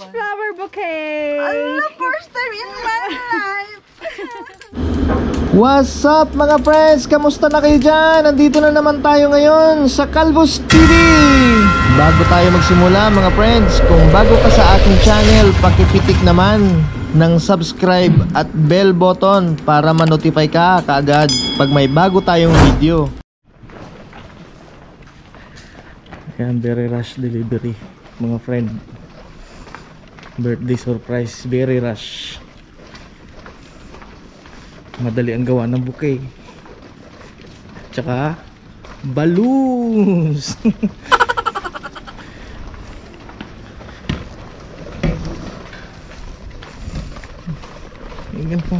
fresh flower bouquet. Ala, first time in my life. What's up mga friends? Kamusta na kayo dyan? Nandito na naman tayo ngayon sa Calvos TV! Bago tayo magsimula mga friends, kung bago ka sa aking channel, pakipitik naman ng subscribe at bell button para ma-notify ka kaagad pag may bago tayong video. Ayan, very rush delivery mga friend. Birthday surprise, very rush. Madali ang gawa ng bouquet. Tsaka balloons. Ayan po.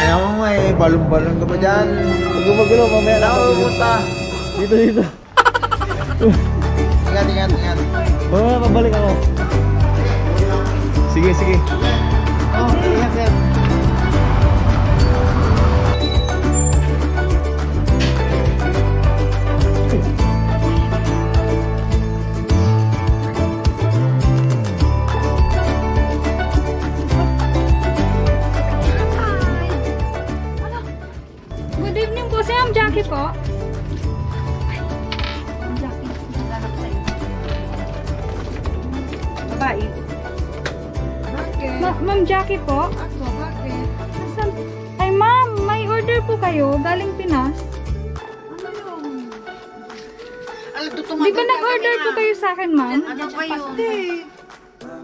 Ayaw mo eh, balong-balong ka pa dyan. Huwag ka magulo, mamaya na. Ka pupunta? Dito, dito. Ingat, ingat, ingat. Mamaya, pabalik ako. Sige, sige. Oh, Babae. Bakit? Ma Ma'am Jackie po. Ako, bakit? Asan? Ay ma'am, may order po kayo galing Pinas. Ano yun? Alam, Di tutumagal ba nag-order po kayo sa akin ma'am? Ano ba yun? Hindi.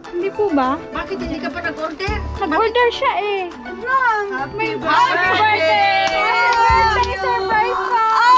Hindi po ba? Bakit hindi ka pa nag-order? Nag-order siya eh. Lang. May Happy birthday! Happy birthday! Surprise po! Ay,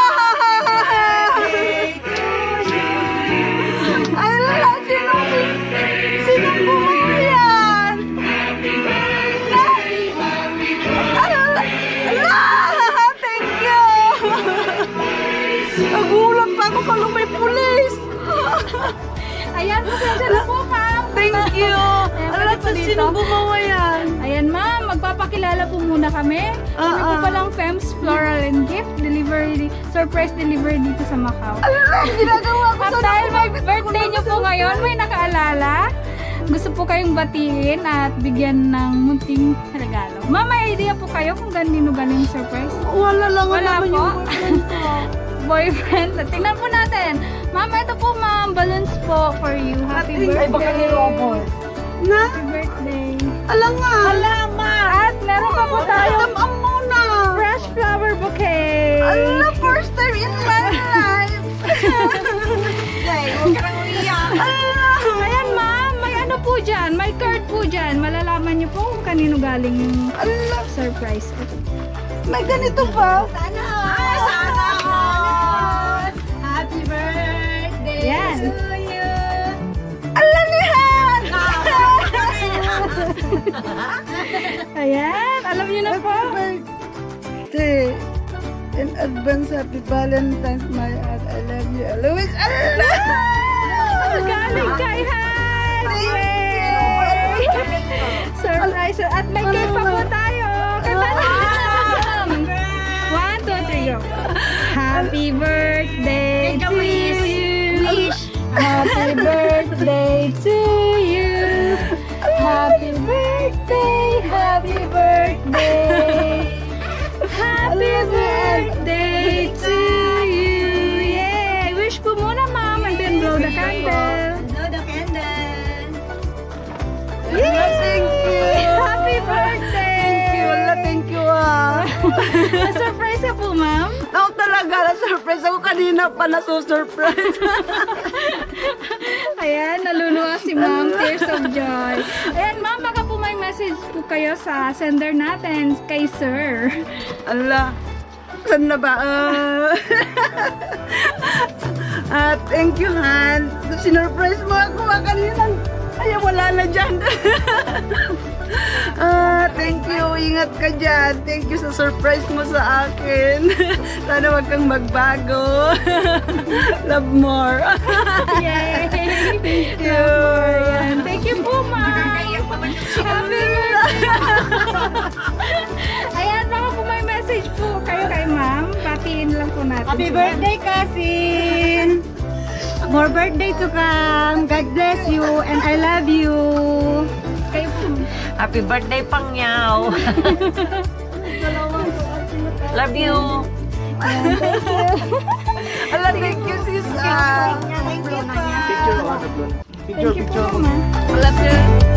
Ayan, pasensya na po ma'am. Thank you. Ayan, Ala, pwede po sa dito. sino gumawa yan? Ayan ma'am, magpapakilala po muna kami. Kami po Ah, palang Fems Floral and Gift Delivery, surprise delivery dito sa Macau. Ala, ginagawa ko At sa dahil may birthday niyo po ngayon, may nakaalala. Gusto po kayong batiin at bigyan ng munting regalo. Ma'am, may idea po kayo kung ganino galing surprise? Wala lang Wala naman po. yung boyfriend ko. Boyfriend. Tingnan po natin. Ma'am, ito po ma'am, balloons po for you. Happy birthday. Ay, baka ni Robert. Na? Happy birthday. Ala nga. Ala, ma. At meron pa po tayo Tamam muna. fresh flower bouquet. Ala, first time in my life. Jay, huwag ka nang umiyak. Ala. Ayan ma'am, may ano po dyan, may card po dyan. Malalaman niyo po kung kanino galing yung Ala, surprise. may ganito pa. Ay, sana Yan. to you. Ala, nihan. Ayan, alam niyo na po. birthday. In advance, happy Valentine's, my heart. I love you always. Allah! Galing kay Han! Surprise! At may cake pa po tayo! Kanta na! One, two, three, go! Happy birthday Happy birthday to you! Happy birthday! Happy birthday! Happy birthday to you! Yay! Wish po muna, ma'am, and then blow the candle. Blow the candle. Allah, thank you. Happy birthday! Thank you. Allah, thank you ah. Na-surprise po, ma'am? Ako talaga na-surprise ako kanina pa na-surprise. Ayan, naluluwa si ma'am. Tears of joy. Ayan, ma'am, baka po may message po kayo sa sender natin kay sir. Allah. Saan na ba? Ah, Ah, thank you, Han. Sinurprise mo ako ah, kanina. Ay, wala na dyan. ah, thank you. Ingat ka dyan. Thank you sa surprise mo sa akin. Sana wag kang magbago. Love more. Yay! Thank you. Ayan. Thank you po, ma'am. Happy birthday! Ayan, baka po may message po kayo kay ma'am. Patiin lang po natin. Happy birthday, cousin. More birthday to come. God bless you and I love you. Happy birthday, Pangyaw! Love you! Allah, thank you, sis. Ah, Picture, picture, Thank you po, picture. ma'am. Love you.